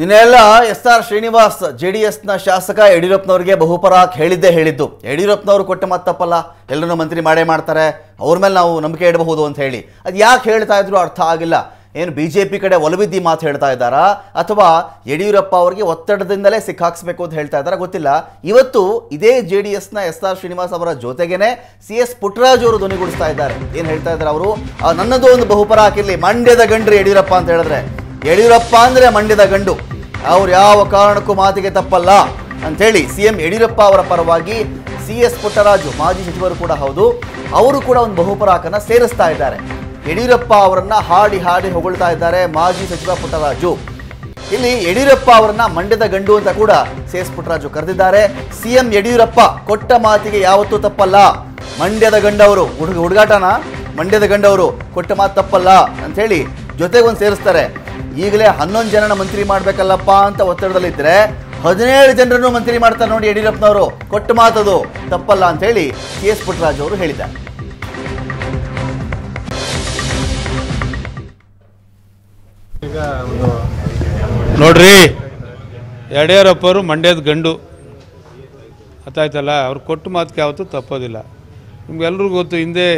ನಿನ್ನೆಲ್ಲ S R Srinivas J D ಎಸ್ನ ಶಾಸಕ ಯಡಿಯೂರಪ್ಪನವರಿಗೆ ಬಹುಪರಾಕ್ ಹೇಳಿದ್ದೇ ಹೇಳಿದ್ದು. ಯಡಿಯೂರಪ್ಪನವರು ಕೊಟ್ಟ ಮತ್ತಪ್ಪಲ್ಲ ಎಲ್ಲರೂ ಮಂತ್ರಿ ಮಾಡೇ ಮಾಡ್ತಾರೆ, ಅವ್ರ ಮೇಲೆ ನಾವು ನಂಬಿಕೆ ಇಡಬಹುದು ಅಂತ ಹೇಳಿ. ಅದು ಯಾಕೆ ಹೇಳ್ತಾ ಇದ್ರು ಅರ್ಥ ಆಗಿಲ್ಲ. ಏನು ಬಿ ಜೆ ಪಿ ಕಡೆ ಒಲವಿದ್ದಿ ಮಾತು ಹೇಳ್ತಾ ಇದ್ದಾರಾ? ಅಥವಾ ಯಡಿಯೂರಪ್ಪ ಅವರಿಗೆ ಒತ್ತಡದಿಂದಲೇ ಸಿಕ್ಕಾಕ್ಸ್ಬೇಕು ಅಂತ ಹೇಳ್ತಾ ಇದ್ದಾರಾ? ಗೊತ್ತಿಲ್ಲ. ಇವತ್ತು ಇದೇ ಜೆ ಡಿ ಎಸ್ನ ಎಸ್ ಆರ್ ಶ್ರೀನಿವಾಸ್ ಅವರ ಜೊತೆಗೇನೆ ಸಿ ಎಸ್ ಪುಟ್ಟರಾಜು ಅವರು ಧ್ವನಿಗೂಡಿಸ್ತಾ ಇದ್ದಾರೆ. ಏನು ಹೇಳ್ತಾ ಇದ್ದಾರೆ ಅವರು? ನನ್ನದು ಒಂದು ಬಹುಪರ ಇಲ್ಲಿ ಮಂಡ್ಯದ ಗಂಡ್ರಿ ಯಡಿಯೂರಪ್ಪ ಅಂತ ಹೇಳಿದ್ರೆ. ಯಡಿಯೂರಪ್ಪ ಅಂದ್ರೆ ಮಂಡ್ಯದ ಗಂಡು. ಅವ್ರು ಯಾವ ಕಾರಣಕ್ಕೂ ಮಾತಿಗೆ ತಪ್ಪಲ್ಲ ಅಂಥೇಳಿ ಸಿ ಎಂ ಯಡಿಯೂರಪ್ಪ ಅವರ ಪರವಾಗಿ ಸಿ ಎಸ್ ಪುಟ್ಟರಾಜು, ಮಾಜಿ ಸಚಿವರು ಕೂಡ ಹೌದು. ಅವರು ಕೂಡ ಒಂದು ಬಹುಪರಾಕನ್ನ ಸೇರಿಸ್ತಾ ಇದ್ದಾರೆ. ಯಡಿಯೂರಪ್ಪ ಅವರನ್ನ ಹಾಡಿ ಹಾಡಿ ಹೊಗಳ್ತಾ ಇದ್ದಾರೆ ಮಾಜಿ ಸಚಿವ ಪುಟ್ಟರಾಜು. ಇಲ್ಲಿ ಯಡಿಯೂರಪ್ಪ ಅವರನ್ನ ಮಂಡ್ಯದ ಗಂಡು ಅಂತ ಕೂಡ ಸಿ ಎಸ್ ಪುಟ್ಟರಾಜು ಕರೆದಿದ್ದಾರೆ. ಸಿಎಂ ಯಡಿಯೂರಪ್ಪ ಕೊಟ್ಟ ಮಾತಿಗೆ ಯಾವತ್ತೂ ತಪ್ಪಲ್ಲ. ಮಂಡ್ಯದ ಗಂಡವರು, ಹುಡುಗ ಹುಡುಗಾಟನ? ಮಂಡ್ಯದ ಗಂಡವರು ಕೊಟ್ಟ ಮಾತು ತಪ್ಪಲ್ಲ ಅಂತ ಹೇಳಿ ಜೊತೆಗೊಂದು ಸೇರಿಸ್ತಾರೆ. ಈಗಲೇ ಹನ್ನೊಂದು ಜನನ ಮಂತ್ರಿ ಮಾಡ್ಬೇಕಲ್ಲಪ್ಪ ಅಂತ ಒತ್ತಡದಲ್ಲಿದ್ದರೆ ಹದಿನೇಳು ಜನರನ್ನು ಮಂತ್ರಿ ಮಾಡ್ತಾರೆ ನೋಡಿ ಯಡಿಯೂರಪ್ಪನವರು. ಕೊಟ್ಟು ಮಾತದು. ತಪ್ಪಲ್ಲ ಅಂತ ಹೇಳಿ ಕೆ ಎಸ್ ಪುಟ್ಟರಾಜ್ ಅವರು ಹೇಳಿದ್ದಾರೆ. ನೋಡ್ರಿ ಯಡಿಯೂರಪ್ಪರು ಮಂಡ್ಯದ ಗಂಡು. ಗೊತ್ತಾಯ್ತಲ್ಲ ಅವ್ರು ಕೊಟ್ಟು ಮಾತಿಗೆ ಯಾವತ್ತೂ ತಪ್ಪೋದಿಲ್ಲ. ನಿಮ್ಗೆಲ್ರಿಗೂ ಗೊತ್ತು ಹಿಂದೆ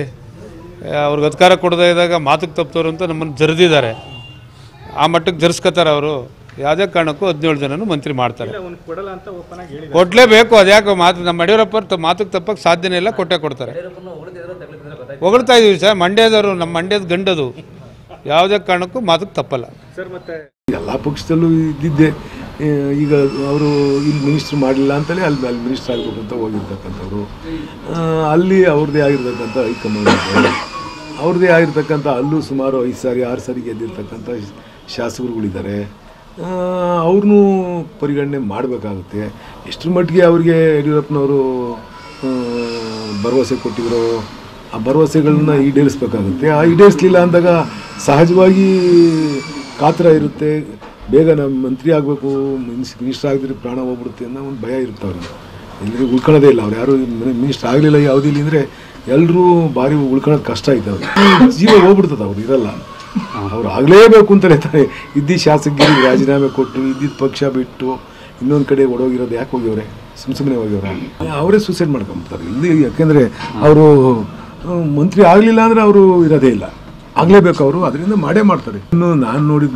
ಅವ್ರಿಗೆ ಅಧಿಕಾರ ಕೊಡದೇ ಇದ್ದಾಗ ಮಾತಿಗೆ ತಪ್ಪೋರು ಅಂತ ನಮ್ಮನ್ನು ಜರಿದಿದ್ದಾರೆ. ಆ ಮಟ್ಟಕ್ಕೆ ಧರಿಸ್ಕೋತಾರೆ ಅವರು. ಯಾವುದೇ ಕಾರಣಕ್ಕೂ ಹದಿನೇಳು ಜನನು ಮಂತ್ರಿ ಮಾಡ್ತಾರೆ. ಕೊಡಲೇಬೇಕು ಅದ್ಯಾಕೆ ಮಾತು ನಮ್ಮ ಯಡಿಯೂರಪ್ಪ ಮಾತಿಗೆ ತಪ್ಪಕ್ಕೆ ಸಾಧ್ಯನೇ ಇಲ್ಲ ಕೊಟ್ಟೆ ಕೊಡ್ತಾರೆ. ಹೊಗಳ್ತಾ ಇದೀವಿ ಸರ್ ಮಂಡ್ಯದವರು ನಮ್ಮ ಮಂಡ್ಯದ ಗಂಡದು. ಯಾವುದೇ ಕಾರಣಕ್ಕೂ ಮಾತಿಗೆ ತಪ್ಪಲ್ಲ. ಎಲ್ಲ ಪಕ್ಷದಲ್ಲೂ ಇದ್ದಿದ್ದೆ. ಈಗ ಅವರು ಇಲ್ಲಿ ಮಿನಿಸ್ಟ್ರ್ ಮಾಡಲಿಲ್ಲ ಅಂತಲೇ ಅಲ್ಲಿ ಅಲ್ಲಿ ಮಿನಿಸ್ಟ್ರ್ ಆಗಬೇಕು ಅಂತ ಹೋಗಿರ್ತಕ್ಕಂಥವ್ರು ಅಲ್ಲಿ ಅವ್ರದ್ದೇ ಆಗಿರ್ತಕ್ಕಂಥ ಹೈಕಮಾಂಡ್. ಅವ್ರದ್ದೇ ಆಗಿರ್ತಕ್ಕಂಥ ಅಲ್ಲೂ ಸುಮಾರು ಐದು ಸಾರಿ ಆರು ಸಾರಿ ಗೆದ್ದಿರ್ತಕ್ಕಂಥ ಶಾಸಕರುಗಳಿದ್ದಾರೆ. ಅವ್ರನ್ನೂ ಪರಿಗಣನೆ ಮಾಡಬೇಕಾಗುತ್ತೆ. ಎಷ್ಟರ ಮಟ್ಟಿಗೆ ಅವರಿಗೆ ಯಡಿಯೂರಪ್ಪನವರು ಭರವಸೆ ಕೊಟ್ಟಿದ್ರು, ಆ ಭರವಸೆಗಳನ್ನ ಈಡೇರಿಸ್ಬೇಕಾಗುತ್ತೆ. ಆ ಈಡೇರಿಸಲಿಲ್ಲ ಅಂದಾಗ ಸಹಜವಾಗಿ ಕಾತರ ಇರುತ್ತೆ. ಬೇಗ ನಮ್ಮ ಮಂತ್ರಿ ಆಗಬೇಕು ಮಿನಿಸ್ಟರ್ ಆಗಿದ್ರೆ ಪ್ರಾಣ ಹೋಗ್ಬಿಡುತ್ತೆ ಅನ್ನೋ ಒಂದು ಭಯ ಇರುತ್ತೆ ಅವ್ರಿಗೆ. ಎಲ್ಲರಿಗೂ ಉಳ್ಕೊಳ್ಳೋದೇ ಇಲ್ಲ ಅವ್ರು. ಯಾರು ಮಿನಿಸ್ಟರ್ ಆಗಲಿಲ್ಲ ಯಾವುದಿಲ್ಲ ಅಂದರೆ ಎಲ್ಲರೂ ಭಾರಿ ಉಳ್ಕೊಳ್ಳೋದು ಕಷ್ಟ ಐತೆ ಅವ್ರಿಗೆ. ಜೀವ ಹೋಗ್ಬಿಡ್ತದೆ ಅವ್ರು, ಇರಲ್ಲ. ಅವ್ರು ಆಗಲೇಬೇಕು ಅಂತಲೇ ತಾನೆ ಇದ್ದಿದ್ದ ಶಾಸಕರಿಗೆ ರಾಜೀನಾಮೆ ಕೊಟ್ಟು ಇದ್ದಿದ್ದ ಪಕ್ಷ ಬಿಟ್ಟು ಇನ್ನೊಂದು ಕಡೆ ಒಡೋಗಿರೋದು ಯಾಕೆ ಹೋಗಿವ್ರೆ? ಸುಮ್ ಸುಮ್ಮನೆ ಹೋಗಿವ್ರೆ? ಅವರೇ ಸೂಸೈಡ್ ಮಾಡ್ಕೊಂಬಿಡ್ತಾರೆ. ಇಲ್ಲಿ ಯಾಕೆಂದರೆ ಅವರು ಮಂತ್ರಿ ಆಗಲಿಲ್ಲ ಅಂದರೆ ಅವರು ಇರೋದೇ ಇಲ್ಲ. ಆಗಲೇಬೇಕು ಅವರು, ಅದರಿಂದ ಮಾಡೇ ಮಾಡ್ತಾರೆ. ಇನ್ನು ನಾನು ನೋಡಿದ